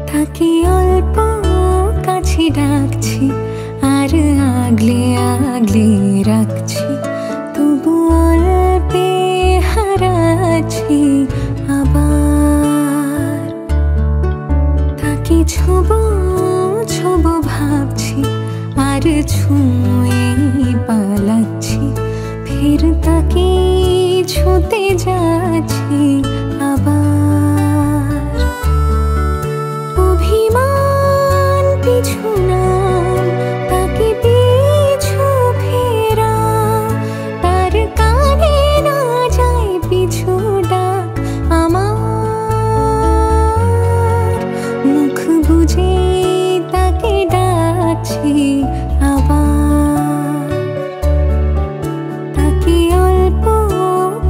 তাকে অল্প কাছে ডাকছি, আর আগলে আগলে রাখছি। তবু অল্পে হারাচ্ছি আবার। তাকে ছোব ছোব ভাবছি, আর ছুঁয়ে পালাচ্ছি। ফের তাকে আবার। তাকে অল্প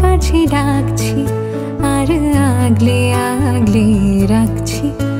কাছে ডাকছি আর আগলে আগলে রাখছি।